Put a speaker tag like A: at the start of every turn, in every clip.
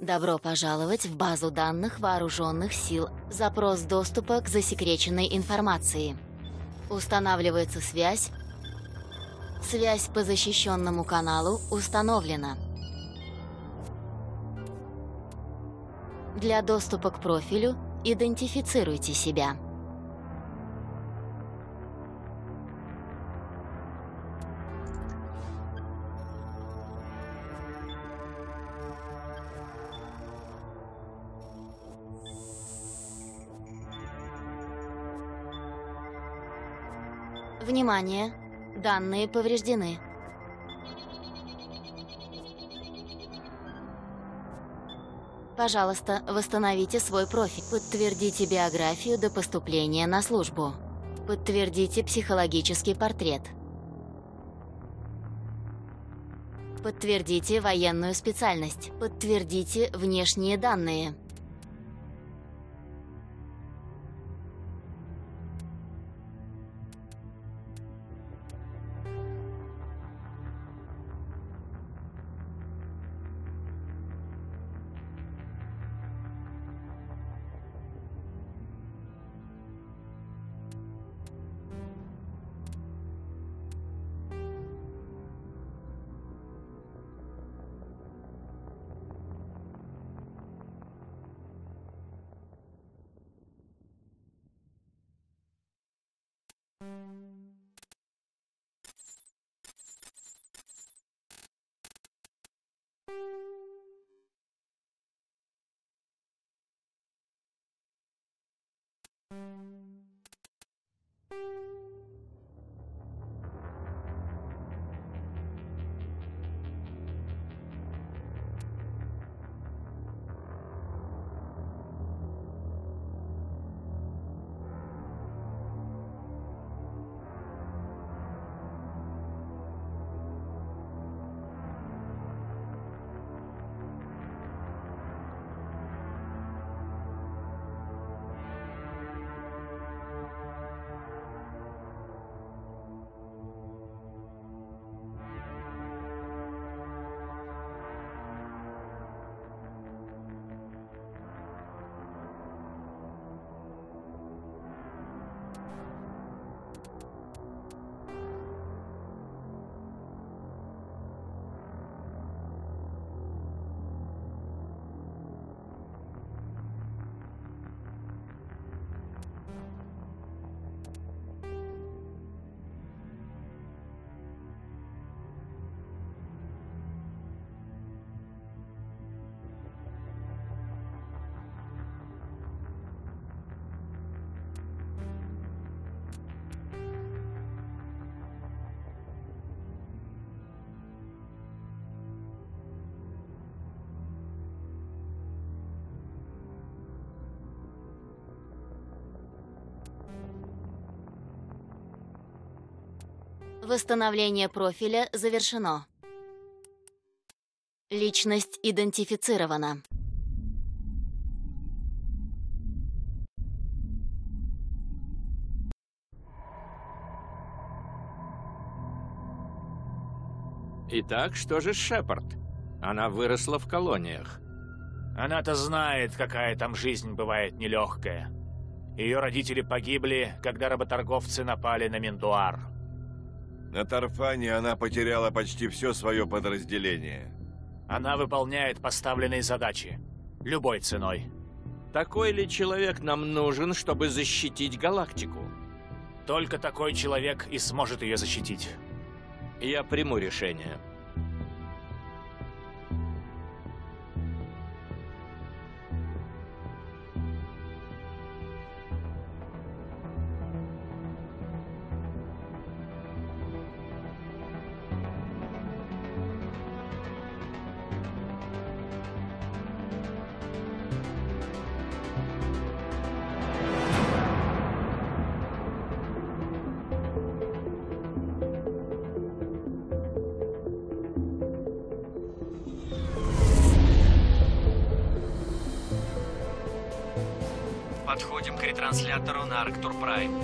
A: Добро пожаловать в базу данных Вооруженных сил. Запрос доступа к засекреченной информации. Устанавливается связь. Связь по защищенному каналу установлена. Для доступа к профилю идентифицируйте себя. Внимание! Данные повреждены. Пожалуйста, восстановите свой профиль. Подтвердите биографию до поступления на службу. Подтвердите психологический портрет. Подтвердите военную специальность. Подтвердите внешние данные. Восстановление профиля завершено. Личность идентифицирована.
B: Итак, что же Шепард? Она выросла в колониях.
C: Она-то знает, какая там жизнь бывает нелегкая. Ее родители погибли, когда работорговцы напали на Мендуар.
D: На Тарфане она потеряла почти все свое подразделение.
C: Она выполняет поставленные задачи. Любой ценой.
B: Такой ли человек нам нужен, чтобы защитить галактику?
C: Только такой человек и сможет ее защитить.
B: Я приму решение.
E: Подходим к ретранслятору на Арктур Прайм.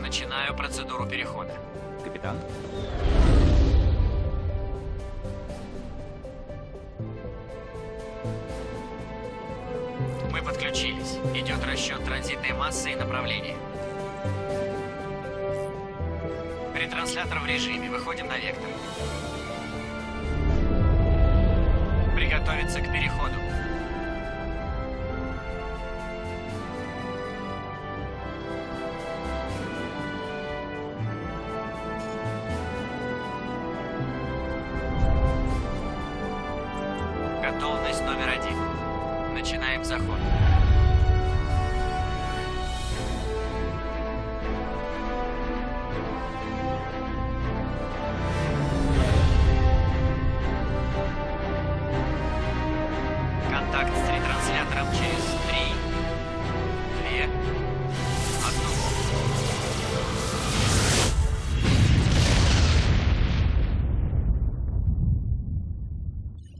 E: Начинаю процедуру перехода.
F: Капитан?
E: подключились. Идет расчет транзитной массы и направления. Ретранслятор в режиме. Выходим на вектор. Приготовиться к переходу.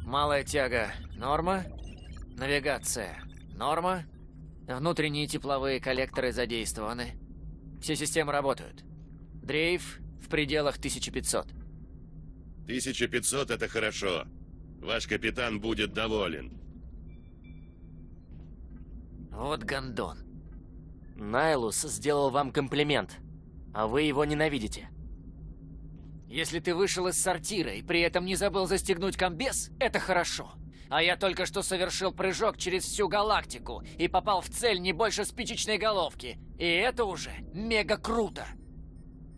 E: Малая тяга. Норма. Навигация. Норма. Внутренние тепловые коллекторы задействованы. Все системы работают. Дрейф в пределах 1500.
F: 1500 это хорошо. Ваш капитан будет доволен.
E: Вот гондон.
G: Найлус сделал вам комплимент, а вы его ненавидите.
E: Если ты вышел из сортира и при этом не забыл застегнуть комбез, это хорошо. А я только что совершил прыжок через всю галактику и попал в цель не больше спичечной головки. И это уже мега круто.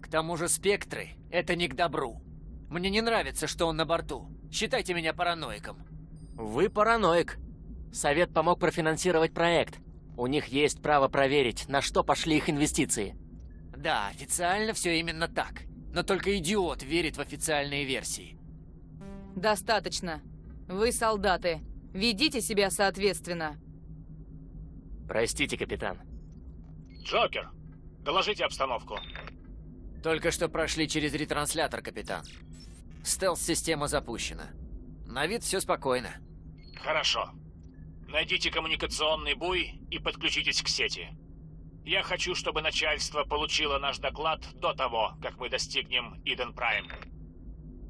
E: К тому же спектры — это не к добру. Мне не нравится, что он на борту. Считайте меня параноиком.
G: Вы параноик. Совет помог профинансировать проект. У них есть право проверить, на что пошли их инвестиции.
E: Да, официально все именно так. Но только идиот верит в официальные версии.
H: Достаточно. Вы солдаты. Ведите себя соответственно.
G: Простите, капитан.
C: Джокер, доложите обстановку.
E: Только что прошли через ретранслятор, капитан. Стелс-система запущена. На вид все спокойно.
C: Хорошо. Найдите коммуникационный буй и подключитесь к сети. Я хочу, чтобы начальство получило наш доклад до того, как мы достигнем Иден Прайм.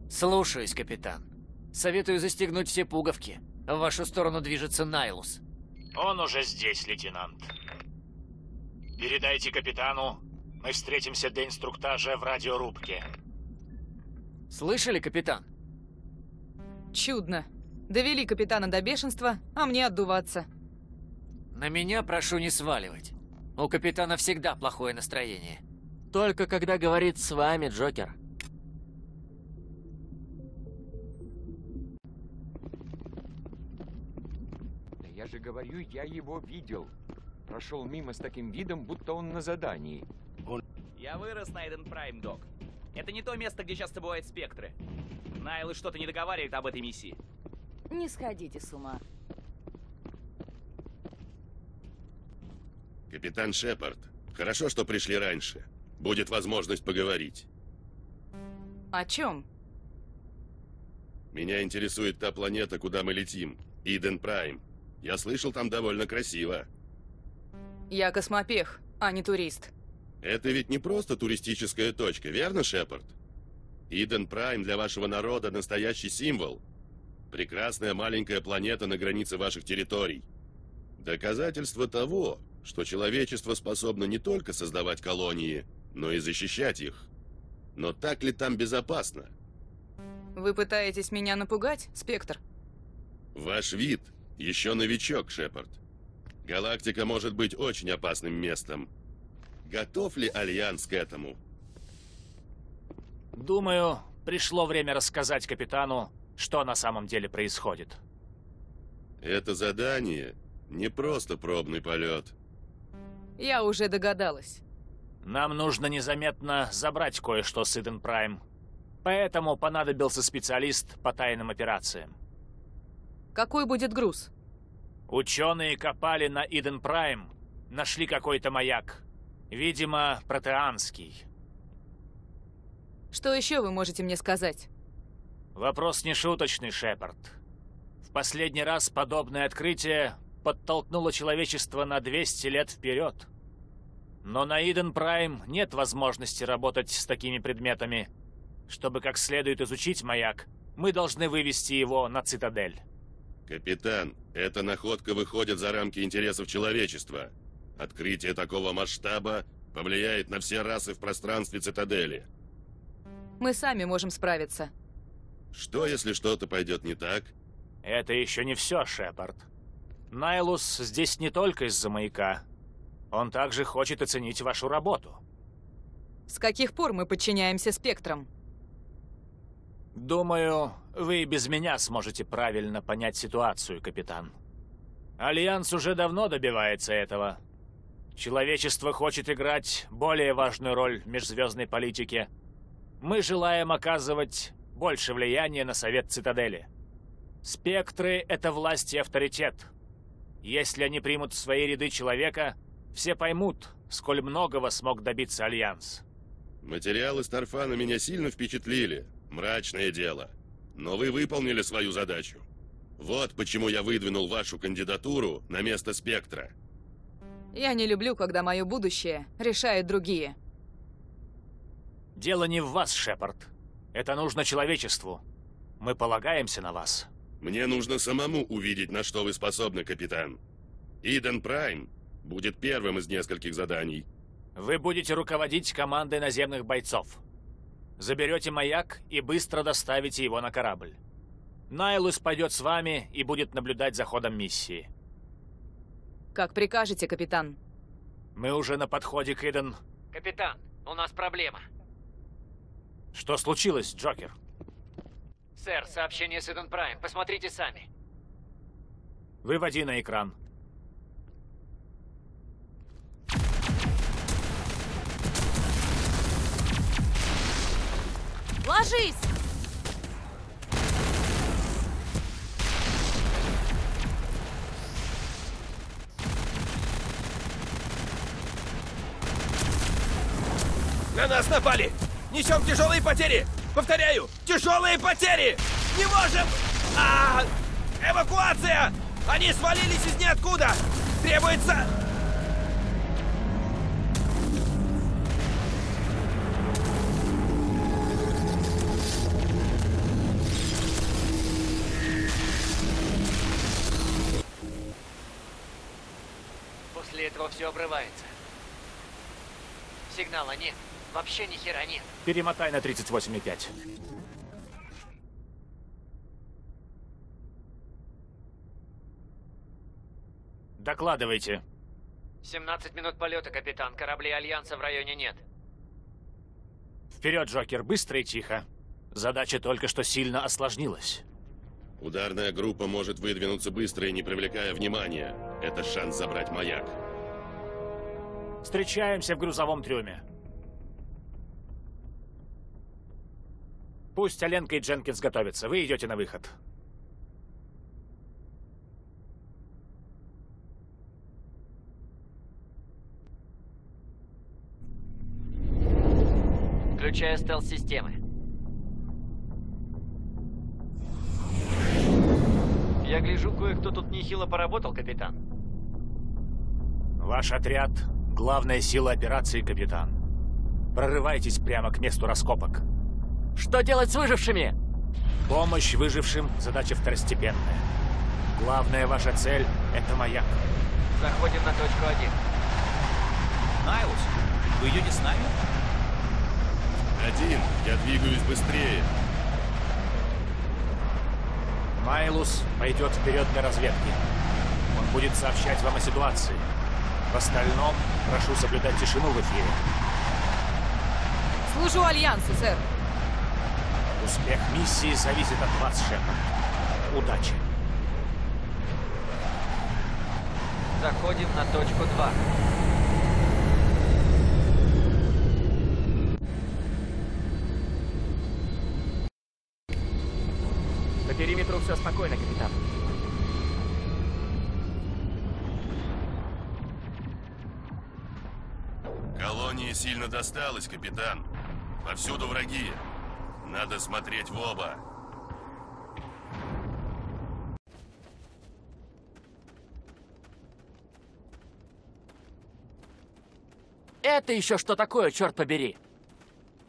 E: Слушаюсь, капитан. Советую застегнуть все пуговки. В вашу сторону движется Найлус.
C: Он уже здесь, лейтенант. Передайте капитану, мы встретимся для инструктажа в радиорубке.
E: Слышали, капитан?
H: Чудно. Довели капитана до бешенства, а мне отдуваться.
E: На меня прошу не сваливать. У капитана всегда плохое настроение.
G: Только когда говорит с вами, Джокер.
I: Да я же говорю, я его видел. Прошел мимо с таким видом, будто он на задании.
J: Я вырос на Эден Прайм, док. Это не то место, где часто бывают спектры. Найлы что-то не договаривает об этой миссии.
H: Не сходите с ума.
F: Капитан Шепард, хорошо, что пришли раньше. Будет возможность поговорить.
H: О чем?
F: Меня интересует та планета, куда мы летим. Иден Прайм. Я слышал, там довольно красиво.
H: Я космопех, а не турист.
F: Это ведь не просто туристическая точка, верно, Шепард? Иден Прайм для вашего народа настоящий символ. Прекрасная маленькая планета на границе ваших территорий. Доказательство того, что человечество способно не только создавать колонии, но и защищать их. Но так ли там безопасно?
H: Вы пытаетесь меня напугать, Спектр?
F: Ваш вид еще новичок, Шепард. Галактика может быть очень опасным местом. Готов ли Альянс к этому?
C: Думаю, пришло время рассказать капитану, что на самом деле происходит.
F: Это задание не просто пробный полет.
H: Я уже догадалась.
C: Нам нужно незаметно забрать кое-что с Иден Прайм. Поэтому понадобился специалист по тайным операциям.
H: Какой будет груз?
C: Ученые копали на Иден Прайм, нашли какой-то маяк. Видимо, протеанский.
H: Что еще вы можете мне сказать?
C: Вопрос не шуточный, Шепард. В последний раз подобное открытие подтолкнуло человечество на 200 лет вперед. Но на Иден Прайм нет возможности работать с такими предметами. Чтобы как следует изучить маяк, мы должны вывести его на цитадель.
F: Капитан, эта находка выходит за рамки интересов человечества. Открытие такого масштаба повлияет на все расы в пространстве цитадели.
H: Мы сами можем справиться.
F: Что, если что-то пойдет не так?
C: Это еще не все, Шепард. Найлус здесь не только из-за маяка. Он также хочет оценить вашу работу.
H: С каких пор мы подчиняемся спектрам?
C: Думаю, вы и без меня сможете правильно понять ситуацию, капитан. Альянс уже давно добивается этого. Человечество хочет играть более важную роль в межзвездной политике. Мы желаем оказывать больше влияния на Совет Цитадели. Спектры — это власть и авторитет. Если они примут в свои ряды человека, все поймут, сколь многого смог добиться Альянс.
F: Материалы с Торфана меня сильно впечатлили. Мрачное дело. Но вы выполнили свою задачу. Вот почему я выдвинул вашу кандидатуру на место Спектра.
H: Я не люблю, когда мое будущее решают другие.
C: Дело не в вас, Шепард. Это нужно человечеству. Мы полагаемся на вас.
F: Мне нужно самому увидеть, на что вы способны, капитан. Иден Прайм будет первым из нескольких заданий.
C: Вы будете руководить командой наземных бойцов. Заберете маяк и быстро доставите его на корабль. Найлус пойдет с вами и будет наблюдать за ходом миссии.
H: Как прикажете, капитан.
C: Мы уже на подходе к Иден.
E: Капитан, у нас проблема.
C: Что случилось, Джокер?
E: Сэр, сообщение с Иден Прайм. Посмотрите сами.
C: Выводи на экран.
A: Ложись!
K: На нас напали! Несем тяжелые потери! Повторяю, тяжелые потери! Не можем! А, эвакуация! Они свалились из ниоткуда! Требуется...
E: все обрывается. Сигнала нет. Вообще ни хера нет.
C: Перемотай на 38,5. Докладывайте.
E: 17 минут полета, капитан. Кораблей Альянса в районе нет.
C: Вперед, Джокер, быстро и тихо. Задача только что сильно осложнилась.
F: Ударная группа может выдвинуться быстро и не привлекая внимания. Это шанс забрать маяк.
C: Встречаемся в грузовом трюме. Пусть Оленка и Дженкинс готовятся. Вы идете на выход.
E: Включаю стелс-системы. Я гляжу, кое-кто тут нехило поработал, капитан.
C: Ваш отряд — главная сила операции, капитан. Прорывайтесь прямо к месту раскопок.
G: Что делать с выжившими?
C: Помощь выжившим — задача второстепенная. Главная ваша цель — это маяк.
E: Заходим на точку один.
J: Найлус, вы идете с нами?
F: Один, я двигаюсь быстрее.
C: Майлус пойдет вперед для разведки. Он будет сообщать вам о ситуации. В остальном, прошу соблюдать тишину в эфире.
H: Служу Альянсу, сэр.
C: Успех миссии зависит от вас, Шепард. Удачи.
E: Заходим на точку 2.
G: По периметру все спокойно, капитан.
F: Колонии сильно досталось, капитан. Повсюду враги. Надо смотреть в оба.
G: Это еще что такое, черт побери?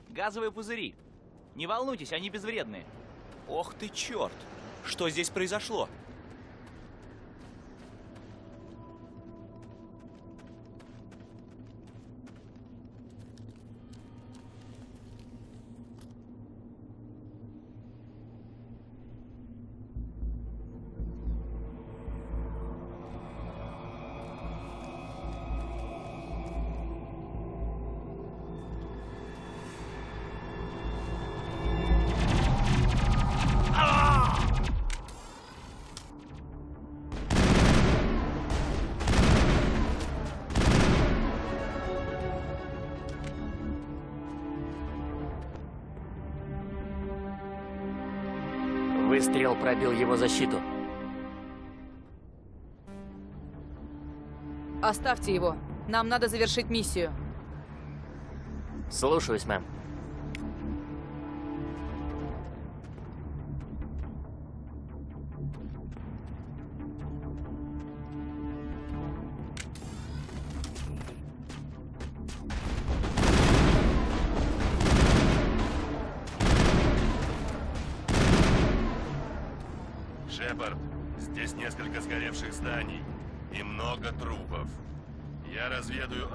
J: Газовые пузыри. Не волнуйтесь, они безвредные. Ох ты черт! Что здесь произошло?
G: Выстрел пробил его защиту.
H: Оставьте его. Нам надо завершить миссию.
G: Слушаюсь, мэм.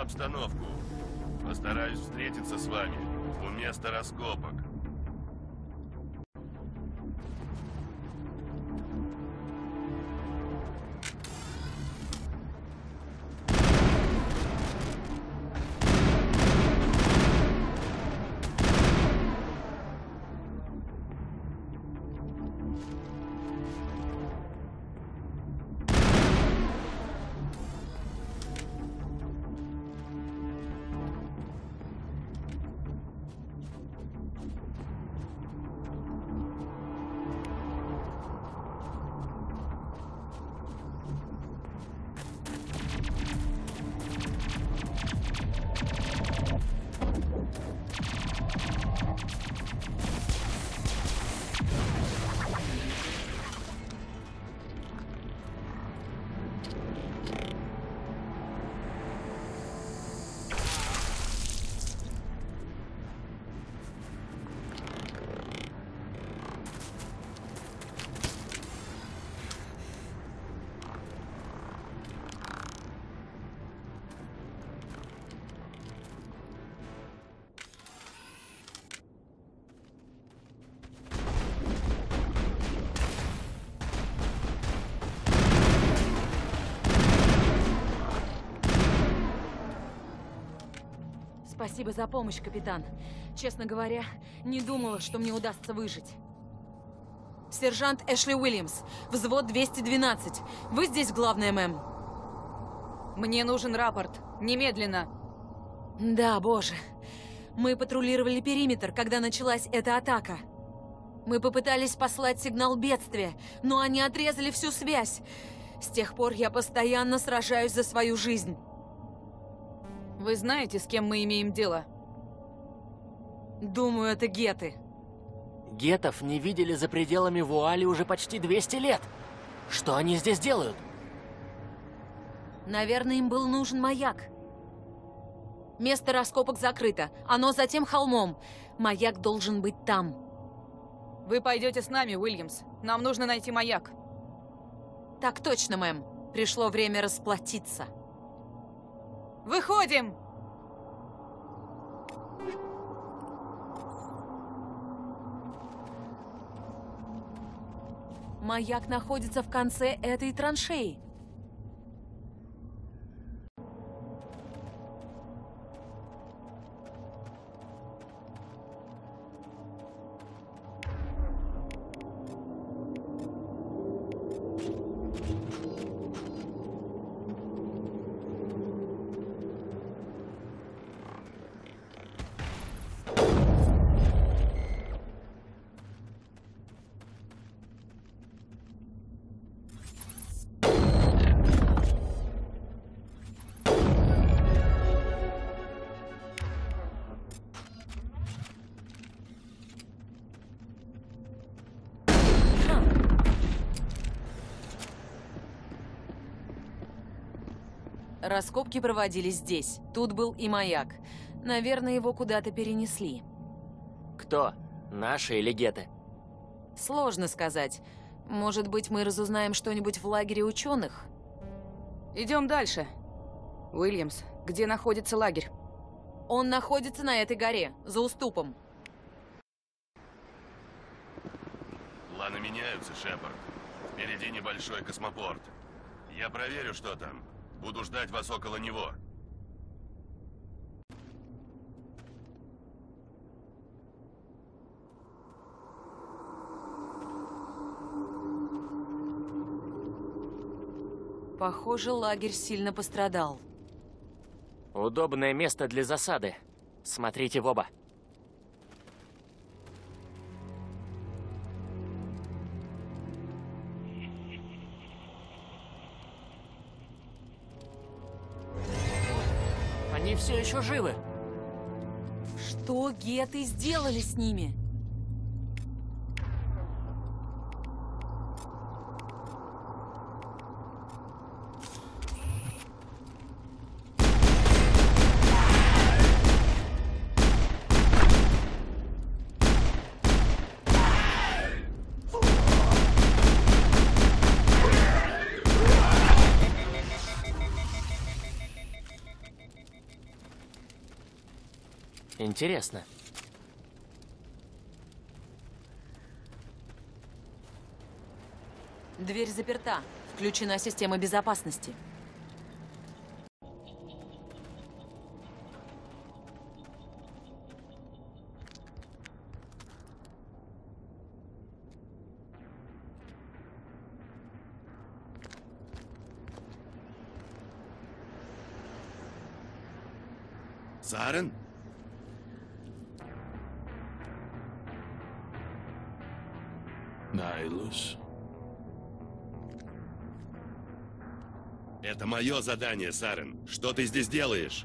F: Обстановку. Постараюсь встретиться с вами у места раскопок.
L: Спасибо за помощь, капитан. Честно говоря, не думала, что мне удастся выжить. Сержант Эшли Уильямс, взвод 212. Вы здесь главная, мэм?
H: Мне нужен рапорт. Немедленно.
L: Да, боже. Мы патрулировали периметр, когда началась эта атака. Мы попытались послать сигнал бедствия, но они отрезали всю связь. С тех пор я постоянно сражаюсь за свою жизнь.
H: Вы знаете, с кем мы имеем дело?
L: Думаю, это геты.
G: Гетов не видели за пределами вуали уже почти 200 лет. Что они здесь делают?
L: Наверное, им был нужен маяк. Место раскопок закрыто. Оно за тем холмом. Маяк должен быть там.
H: Вы пойдете с нами, Уильямс. Нам нужно найти маяк.
L: Так точно, мэм. Пришло время расплатиться.
H: Выходим!
L: Маяк находится в конце этой траншеи. Раскопки проводились здесь. Тут был и маяк. Наверное, его куда-то перенесли.
G: Кто? Наши или геты?
L: Сложно сказать. Может быть, мы разузнаем что-нибудь в лагере ученых?
H: Идем дальше. Уильямс, где находится лагерь?
L: Он находится на этой горе, за уступом.
F: Планы меняются, Шепард. Впереди небольшой космопорт. Я проверю, что там. Буду ждать вас около него.
L: Похоже, лагерь сильно пострадал.
G: Удобное место для засады. Смотрите в оба. Все еще живы.
L: Что геты сделали с ними?
G: Интересно.
L: Дверь заперта. Включена система безопасности.
F: Сарен?
M: Найлус.
F: Это мое задание, Сарен. Что ты здесь делаешь?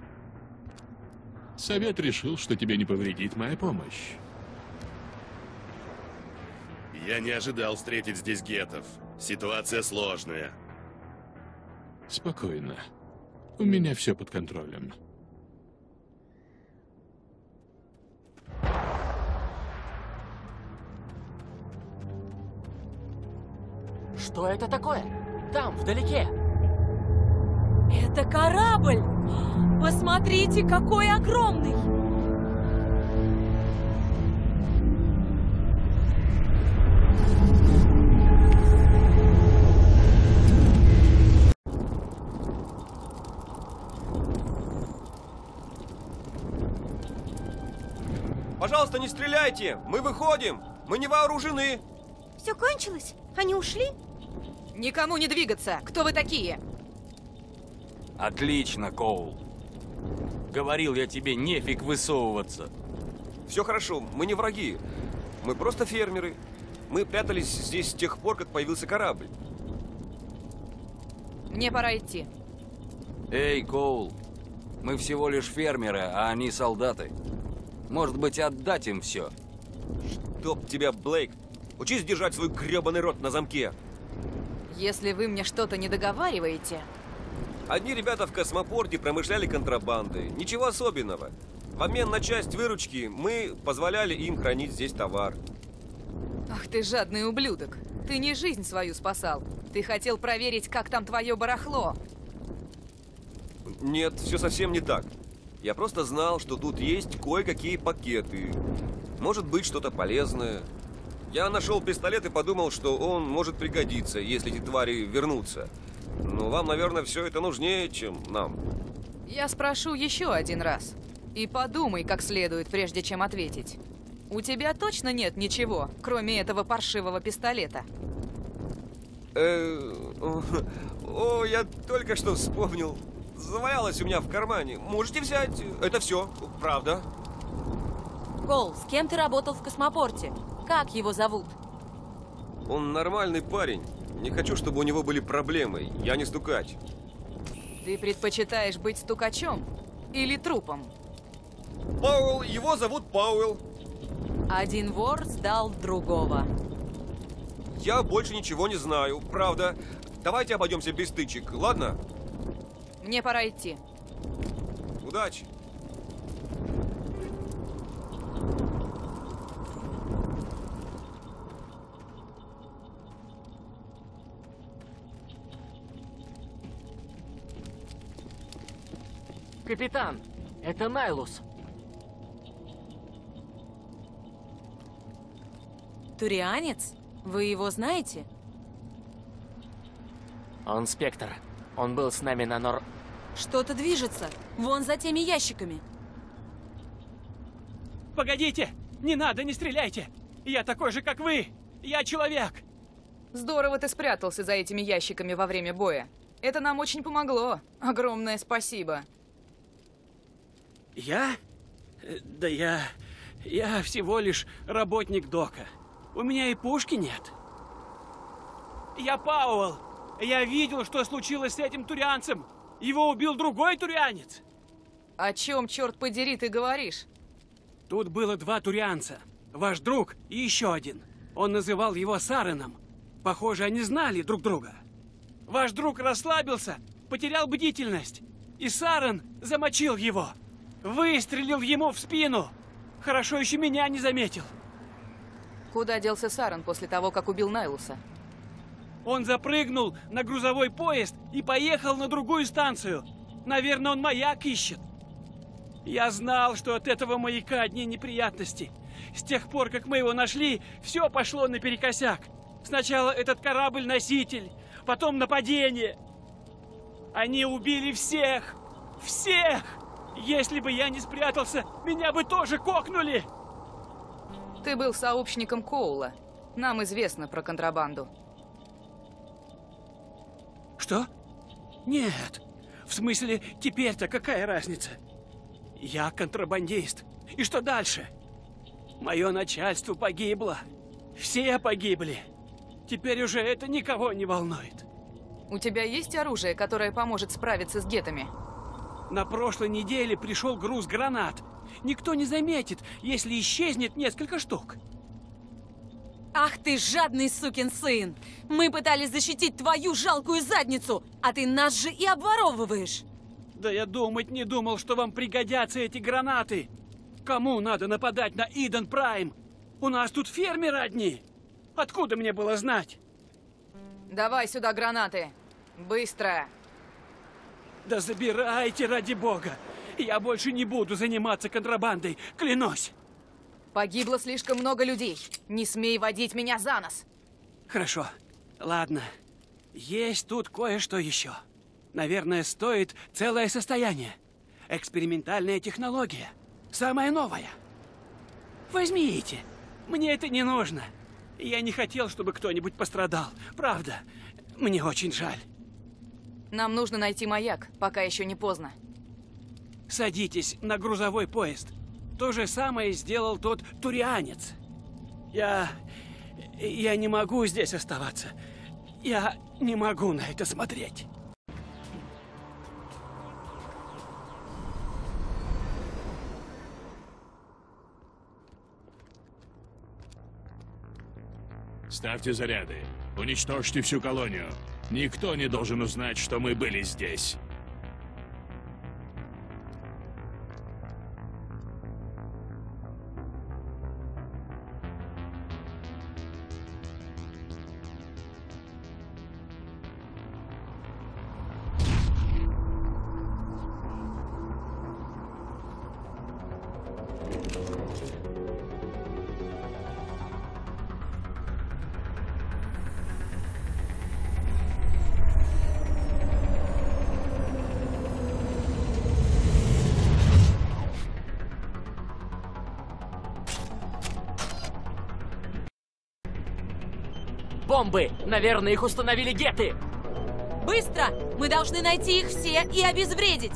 M: Совет решил, что тебе не повредит моя помощь.
F: Я не ожидал встретить здесь гетов. Ситуация сложная.
M: Спокойно. У меня все под контролем.
G: Что это такое? Там, вдалеке.
L: Это корабль! Посмотрите, какой огромный!
K: Пожалуйста, не стреляйте! Мы выходим! Мы не вооружены!
N: Все кончилось? Они ушли?
H: Никому не двигаться! Кто вы такие?
O: Отлично, Коул. Говорил я тебе, нефиг высовываться.
K: Все хорошо, мы не враги. Мы просто фермеры. Мы прятались здесь с тех пор, как появился корабль.
H: Мне пора идти.
O: Эй, Коул, мы всего лишь фермеры, а они солдаты. Может быть, отдать им все?
K: Чтоб тебя, Блейк! Учись держать свой гребаный рот на замке!
H: Если вы мне что-то не договариваете,
K: Одни ребята в космопорте промышляли контрабандой. Ничего особенного. В обмен на часть выручки мы позволяли им хранить здесь товар.
H: Ах ты жадный ублюдок. Ты не жизнь свою спасал. Ты хотел проверить, как там твое барахло.
K: Нет, все совсем не так. Я просто знал, что тут есть кое-какие пакеты. Может быть, что-то полезное. Я нашел пистолет и подумал, что он может пригодиться, если эти твари вернутся. Но вам, наверное, все это нужнее, чем нам.
H: Я спрошу еще один раз. И подумай как следует, прежде чем ответить. У тебя точно нет ничего, кроме этого паршивого пистолета?
K: Э, О, я только что вспомнил. Завалялось у меня в кармане. Можете взять. Это все. Правда.
L: Кол, с кем ты работал в космопорте? Как его зовут?
K: Он нормальный парень. Не хочу, чтобы у него были проблемы. Я не стукач.
H: Ты предпочитаешь быть стукачом или трупом?
K: Пауэлл, его зовут Пауэлл.
L: Один вор сдал другого.
K: Я больше ничего не знаю, правда. Давайте обойдемся без стычек, ладно?
H: Мне пора идти.
K: Удачи.
G: Капитан, это Найлус.
L: Турианец? Вы его знаете?
G: Он Спектр. Он был с нами на Нор...
L: Что-то движется. Вон за теми ящиками.
P: Погодите! Не надо, не стреляйте! Я такой же, как вы! Я человек!
H: Здорово ты спрятался за этими ящиками во время боя. Это нам очень помогло. Огромное спасибо.
P: Я? Э, Да я... Я всего лишь работник Дока. У меня и пушки нет. Я Пауэлл. Я видел, что случилось с этим турианцем. Его убил другой турианец.
H: О чем, черт подери, ты говоришь?
P: Тут было два турианца. Ваш друг и еще один. Он называл его Сареном. Похоже, они знали друг друга. Ваш друг расслабился, потерял бдительность. И Сарен замочил его. Выстрелил ему в спину. Хорошо еще меня не заметил.
H: Куда делся Сарен после того, как убил Найлуса?
P: Он запрыгнул на грузовой поезд и поехал на другую станцию. Наверное, он маяк ищет. Я знал, что от этого маяка одни неприятности. С тех пор, как мы его нашли, все пошло наперекосяк. Сначала этот корабль-носитель, потом нападение. Они убили всех! Всех! Если бы я не спрятался, меня бы тоже кокнули!
H: Ты был сообщником Коула. Нам известно про контрабанду.
P: Что? Нет. В смысле, теперь-то какая разница? Я контрабандист. И что дальше? Мое начальство погибло. Все погибли. Теперь уже это никого не волнует.
H: У тебя есть оружие, которое поможет справиться с гетами?
P: На прошлой неделе пришел груз гранат. Никто не заметит, если исчезнет несколько штук.
L: Ах ты жадный сукин сын! Мы пытались защитить твою жалкую задницу, а ты нас же и обворовываешь!
P: Да я думать не думал, что вам пригодятся эти гранаты! Кому надо нападать на Иден Прайм? У нас тут фермеры одни! Откуда мне было знать?
H: Давай сюда гранаты! Быстро!
P: Да забирайте, ради бога! Я больше не буду заниматься контрабандой, клянусь!
H: Погибло слишком много людей. Не смей водить меня за нос.
P: Хорошо. Ладно. Есть тут кое-что еще. Наверное, стоит целое состояние. Экспериментальная технология. Самая новая. Возьмите. Мне это не нужно. Я не хотел, чтобы кто-нибудь пострадал. Правда. Мне очень жаль.
H: Нам нужно найти маяк, пока еще не поздно.
P: Садитесь на грузовой поезд. То же самое сделал тот турианец. Я... Я не могу здесь оставаться. Я не могу на это смотреть.
M: Ставьте заряды. Уничтожьте всю колонию. Никто не должен узнать, что мы были здесь.
G: Наверное, их установили геты!
L: Быстро! Мы должны найти их все и обезвредить!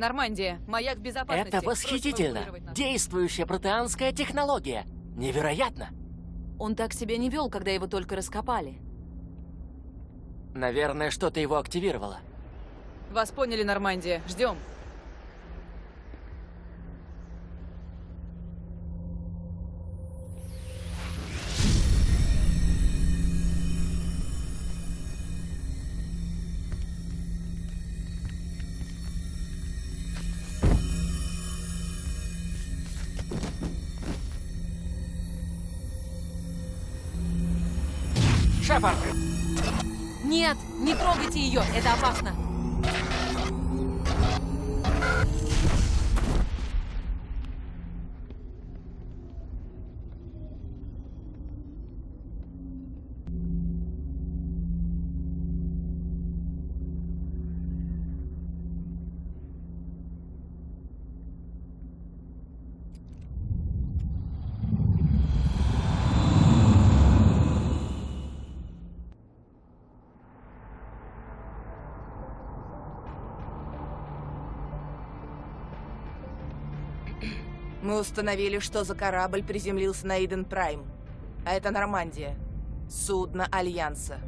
H: Нормандия, маяк безопасности.
G: Это восхитительно! Действующая протеанская технология! Невероятно!
L: Он так себя не вел, когда его только раскопали.
G: Наверное, что-то его активировало.
H: Вас поняли, Нормандия. Ждем.
G: Шепард!
L: Нет, не трогайте ее, это опасно.
Q: Установили, что за корабль приземлился на Иден Прайм. А это Нормандия. Судно Альянса.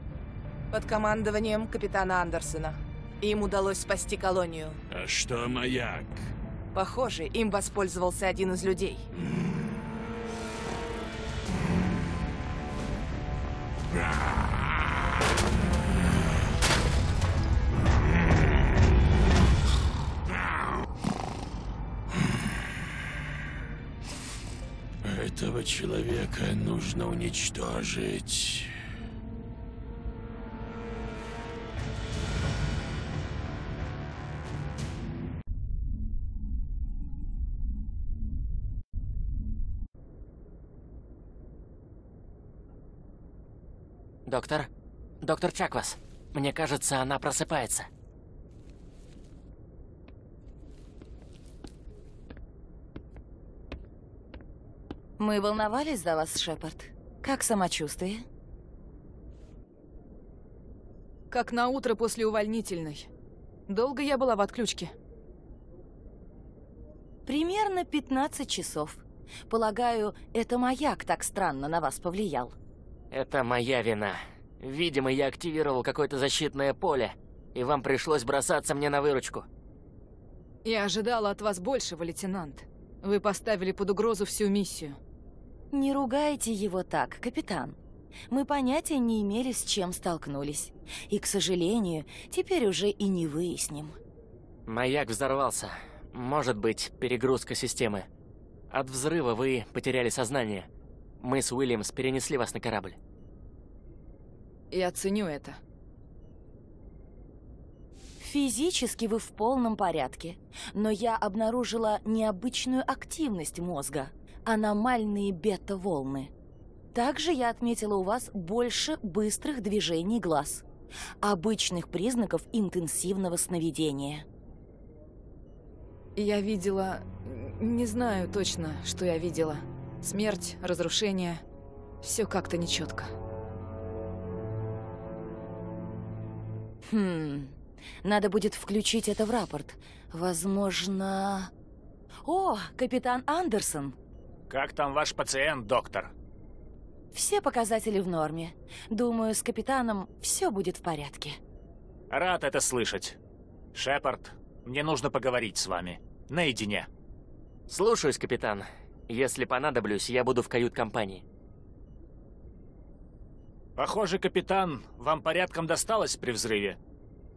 Q: Под командованием капитана Андерсона. Им удалось спасти колонию.
M: А что маяк?
Q: Похоже, им воспользовался один из людей.
M: Человека нужно уничтожить.
G: Доктор? Доктор Чаквас. Мне кажется, она просыпается.
N: Мы волновались за вас, Шепард. Как самочувствие?
H: Как на утро после увольнительной. Долго я была в отключке?
N: Примерно 15 часов. Полагаю, это маяк так странно на вас повлиял.
G: Это моя вина. Видимо, я активировал какое-то защитное поле, и вам пришлось бросаться мне на выручку.
H: Я ожидала от вас большего, лейтенант. Вы поставили под угрозу всю миссию.
N: Не ругайте его так, капитан. Мы понятия не имели, с чем столкнулись. И, к сожалению, теперь уже и не выясним.
G: Маяк взорвался. Может быть, перегрузка системы. От взрыва вы потеряли сознание. Мы с Уильямс перенесли вас на корабль.
H: Я ценю это.
N: Физически вы в полном порядке, но я обнаружила необычную активность мозга, аномальные бета-волны. Также я отметила у вас больше быстрых движений глаз, обычных признаков интенсивного сновидения.
H: Я видела... Не знаю точно, что я видела. Смерть, разрушение. Все как-то нечетко.
N: Хм... Надо будет включить это в рапорт. Возможно... О, капитан Андерсон!
C: Как там ваш пациент, доктор?
N: Все показатели в норме. Думаю, с капитаном все будет в порядке.
C: Рад это слышать. Шепард, мне нужно поговорить с вами. Наедине.
G: Слушаюсь, капитан. Если понадоблюсь, я буду в кают-компании.
C: Похоже, капитан, вам порядком досталось при взрыве.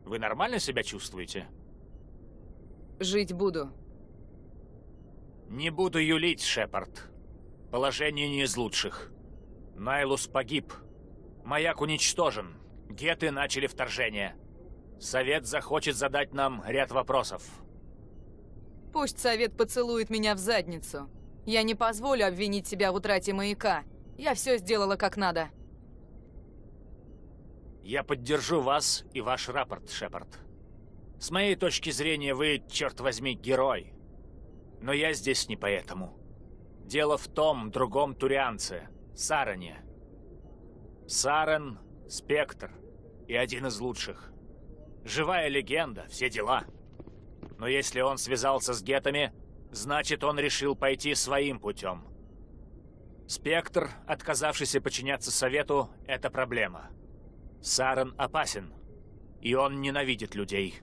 C: Вы нормально себя чувствуете?
H: Жить буду.
C: Не буду юлить, Шепард. Положение не из лучших. Найлус погиб. Маяк уничтожен. Геты начали вторжение. Совет захочет задать нам ряд вопросов.
H: Пусть совет поцелует меня в задницу. Я не позволю обвинить себя в утрате маяка. Я все сделала как надо.
C: Я поддержу вас и ваш рапорт, Шепард. С моей точки зрения, вы, черт возьми, герой. Но я здесь не поэтому. Дело в том другом турианце, Саране. Сарен — спектр и один из лучших. Живая легенда, все дела. Но если он связался с гетами, значит, он решил пойти своим путем. Спектр, отказавшийся подчиняться совету, — это проблема. Сарен опасен, и он ненавидит людей.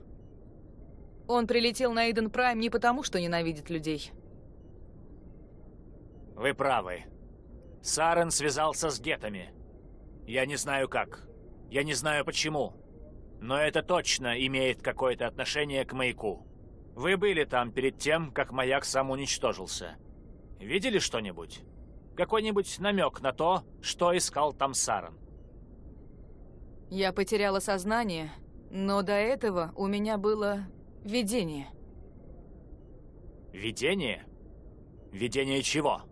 H: Он прилетел на Иден Прайм не потому, что ненавидит людей.
C: Вы правы. Сарен связался с гетами. Я не знаю как. Я не знаю почему. Но это точно имеет какое-то отношение к маяку. Вы были там перед тем, как маяк сам уничтожился. Видели что-нибудь? Какой-нибудь намек на то, что искал там Сарен?
H: Я потеряла сознание, но до этого у меня было видение.
C: Видение? Видение чего?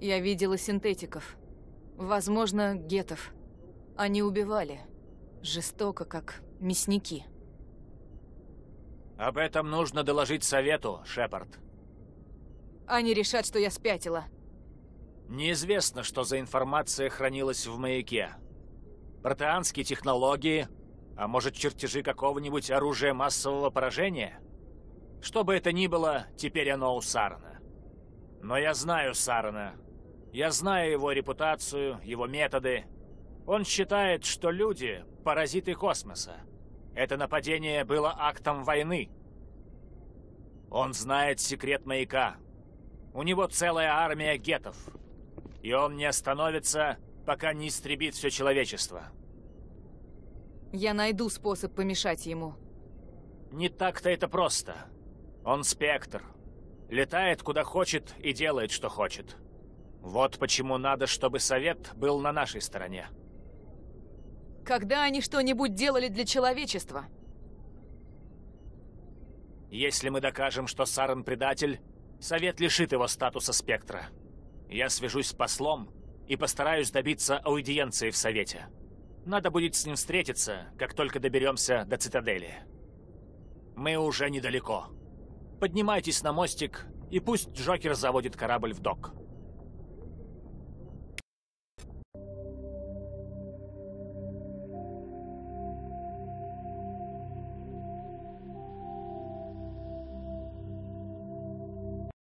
H: Я видела синтетиков. Возможно, гетов. Они убивали. Жестоко, как мясники.
C: Об этом нужно доложить совету, Шепард.
H: Они решат, что я спятила.
C: Неизвестно, что за информация хранилась в маяке. Протеанские технологии, а может чертежи какого-нибудь оружия массового поражения? Что бы это ни было, теперь оно у Сарана. Но я знаю Сарана. Я знаю его репутацию, его методы. Он считает, что люди – паразиты космоса. Это нападение было актом войны. Он знает секрет маяка. У него целая армия гетов. И он не остановится, пока не истребит все человечество.
H: Я найду способ помешать ему.
C: Не так-то это просто. Он спектр. Летает куда хочет и делает, что хочет. Вот почему надо, чтобы совет был на нашей стороне.
H: Когда они что-нибудь делали для человечества?
C: Если мы докажем, что Сарен предатель, совет лишит его статуса спектра. Я свяжусь с послом и постараюсь добиться аудиенции в совете. Надо будет с ним встретиться, как только доберемся до цитадели. Мы уже недалеко. Поднимайтесь на мостик, и пусть Джокер заводит корабль в док.